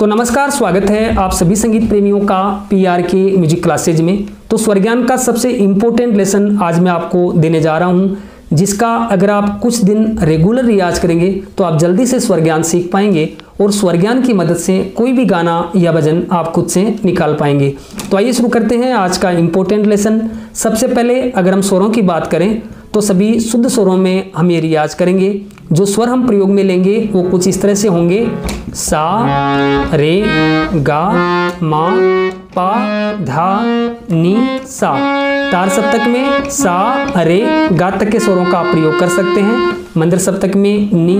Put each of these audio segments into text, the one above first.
तो नमस्कार, स्वागत है आप सभी संगीत प्रेमियों का पीआर के म्यूज़िक क्लासेज में। तो स्वरज्ञान का सबसे इम्पोर्टेंट लेसन आज मैं आपको देने जा रहा हूँ, जिसका अगर आप कुछ दिन रेगुलर रियाज करेंगे तो आप जल्दी से स्वर ज्ञान सीख पाएँगे और स्वर ज्ञान की मदद से कोई भी गाना या भजन आप खुद से निकाल पाएँगे। तो आइए शुरू करते हैं आज का इम्पोर्टेंट लेसन सबसे पहले अगर हम स्वरों की बात करें तो सभी शुद्ध स्वरों में हम ये रियाज करेंगे। जो स्वर हम प्रयोग में लेंगे, वो कुछ इस तरह से होंगे। सा, रे, गा, मा, पा, धा, नी, सा। तार सप्तक में सा, रे, गा तक के स्वरों का प्रयोग कर सकते हैं। मंदिर सप्तक में नी,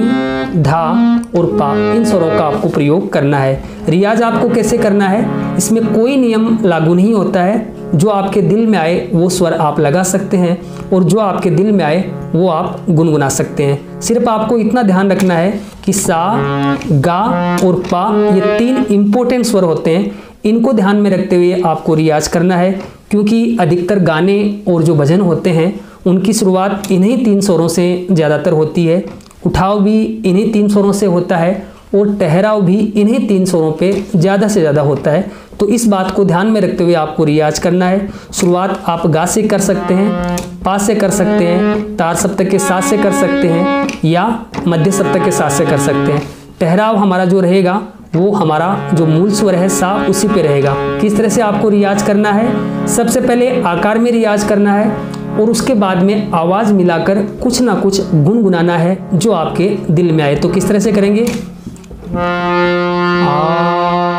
धा और पा, इन स्वरों का आपको प्रयोग करना है। रियाज आपको कैसे करना है? इसमें कोई नियम लागू नहीं होता है। जो आपके दिल में आए, वो स्वर आप लगा सकते हैं और जो आपके दिल में आए, वो आप गुनगुना सकते हैं। सिर्फ़ आपको इतना ध्यान रखना है कि सा, गा और पा, ये तीन इंपॉर्टेंट स्वर होते हैं। इनको ध्यान में रखते हुए आपको रियाज करना है, क्योंकि अधिकतर गाने और जो भजन होते हैं, उनकी शुरुआत इन्हीं तीन स्वरों से ज़्यादातर होती है। उठाव भी इन्हीं तीन स्वरों से होता है और ठहराव भी इन्हीं तीन स्वरों पे ज़्यादा से ज़्यादा होता है। तो इस बात को ध्यान में रखते हुए आपको रियाज करना है। शुरुआत आप गा से कर सकते हैं, पा से कर सकते हैं, तार सप्तक के साथ से कर सकते हैं या मध्य सप्तक के साथ से कर सकते हैं। ठहराव हमारा जो रहेगा, वो हमारा जो मूल स्वर है, सा उसी पे रहेगा। किस तरह से आपको रियाज करना है? सबसे पहले आकार में रियाज करना है और उसके बाद में आवाज़ मिलाकर कुछ ना कुछ गुनगुनाना है जो आपके दिल में आए। तो किस तरह से करेंगे? आ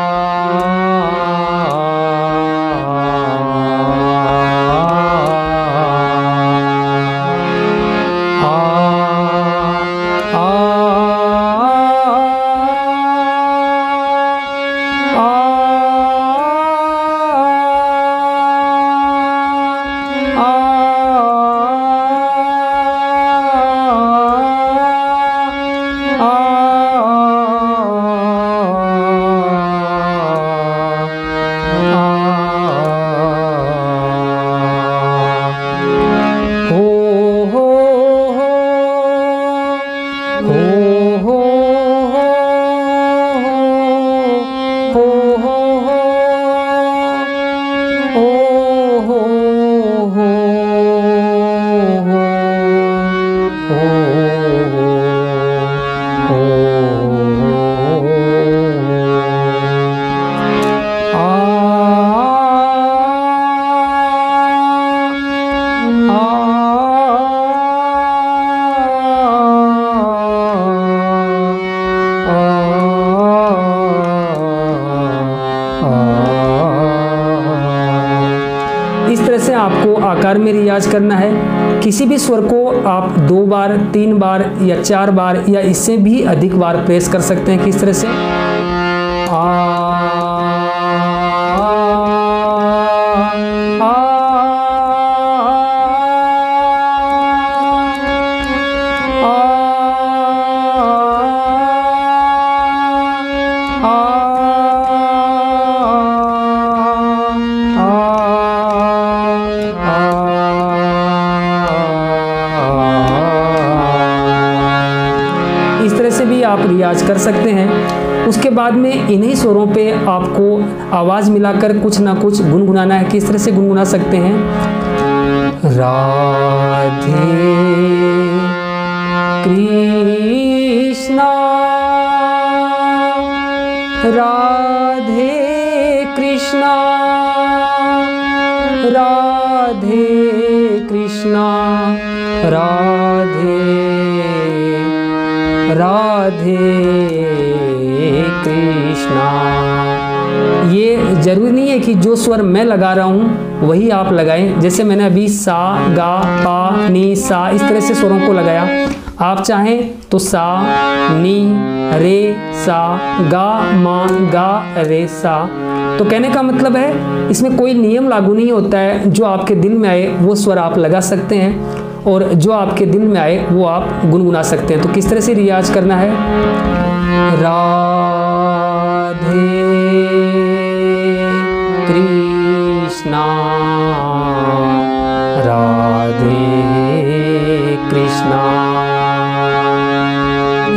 आपको आकार में रियाज करना है। किसी भी स्वर को आप दो बार, तीन बार या चार बार या इससे भी अधिक बार प्रेस कर सकते हैं। किस तरह से? आ आप रियाज कर सकते हैं। उसके बाद में इन्हीं स्वरों पे आपको आवाज़ मिलाकर कुछ ना कुछ गुनगुनाना है। किस तरह से गुनगुना सकते हैं? राधे कृष्णा राधे कृष्णा राधे कृष्णा, राधे राधे कृष्णा। ये ज़रूरी नहीं है कि जो स्वर मैं लगा रहा हूँ, वही आप लगाएँ। जैसे मैंने अभी सा, गा, पा, नी, सा, इस तरह से स्वरों को लगाया। आप चाहें तो सा, नी, रे, सा, गा, मा, गा, रे, सा। तो कहने का मतलब है, इसमें कोई नियम लागू नहीं होता है। जो आपके दिल में आए, वो स्वर आप लगा सकते हैं। और जो आपके दिल में आए, वो आप गुनगुना सकते हैं। तो किस तरह से रियाज करना है? राधे कृष्णा। राधे कृष्णा।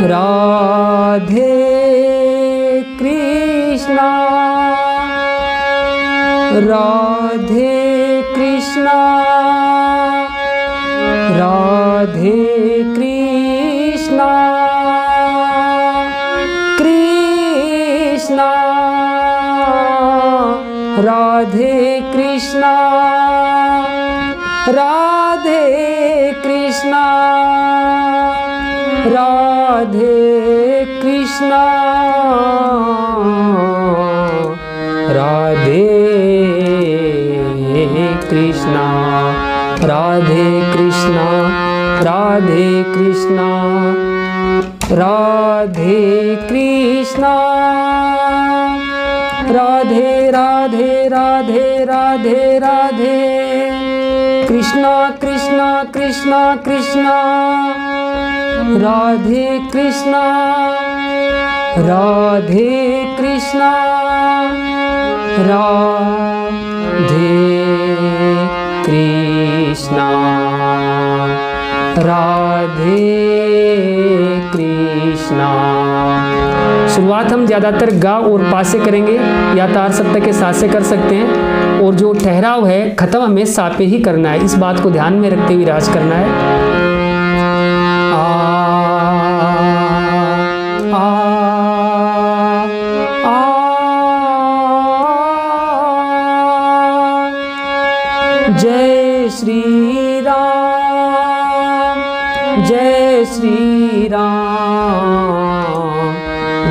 राधे कृष्ण। राधे कृष्णा। राधे कृष्णा। राधे कृष्णा। राधे कृष्णा। राधे कृष्णा। राधे कृष्णा। राधे कृष्णा राधे राधे राधे राधे राधे। कृष्णा कृष्णा कृष्णा कृष्णा। राधे कृष्णा। राधे कृष्णा। राधे कृष्णा। राधे कृष्णा शुरुआत हम ज़्यादातर गा और पा से करेंगे या तार सप्तक के साथ से कर सकते हैं और जो ठहराव है ख़त्म हमें सा पे ही करना है इस बात को ध्यान में रखते हुए राज करना है श्री राम जय श्री राम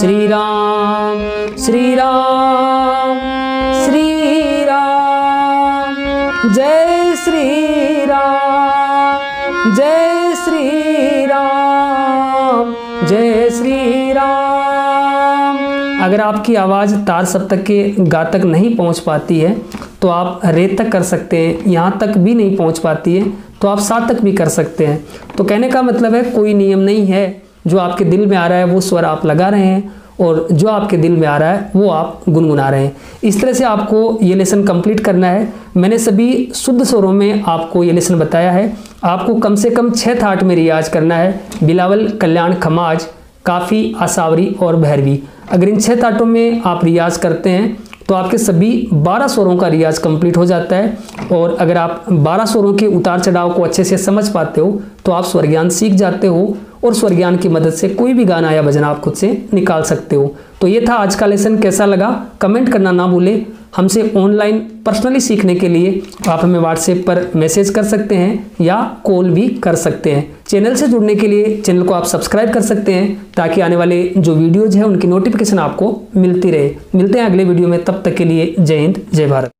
श्री राम श्री राम श्री राम जय श्री राम जय श्री राम जय श्री राम अगर आपकी आवाज़ तार सप्तक के गा तक नहीं पहुँच पाती है तो आप रे तक कर सकते हैं, यहाँ तक भी नहीं पहुँच पाती है तो आप सात तक भी कर सकते हैं। तो कहने का मतलब है, कोई नियम नहीं है जो आपके दिल में आ रहा है, वो स्वर आप लगा रहे हैं और जो आपके दिल में आ रहा है, वो आप गुनगुना रहे हैं। इस तरह से आपको ये लेसन कंप्लीट करना है। मैंने सभी शुद्ध स्वरों में आपको ये लेसन बताया है। आपको कम से कम छः थाट में रियाज करना है। बिलावल कल्याण खमाज, काफ़ी आसावरी और भैरवी। अगर इन छः थाटों में आप रियाज करते हैं तो आपके सभी 12 स्वरों का रियाज कंप्लीट हो जाता है और अगर आप 12 स्वरों के उतार चढ़ाव को अच्छे से समझ पाते हो तो आप स्वर ज्ञान सीख जाते हो और स्वर ज्ञान की मदद से कोई भी गाना या भजन आप खुद से निकाल सकते हो। तो ये था आज का लेसन, कैसा लगा? कमेंट करना ना भूलें। हमसे ऑनलाइन पर्सनली सीखने के लिए आप हमें व्हाट्सएप पर मैसेज कर सकते हैं या कॉल भी कर सकते हैं। चैनल से जुड़ने के लिए चैनल को आप सब्सक्राइब कर सकते हैं ताकि आने वाले जो वीडियोज़ हैं, उनकी नोटिफिकेशन आपको मिलती रहे। मिलते हैं अगले वीडियो में, तब तक के लिए जय हिंद, जय भारत।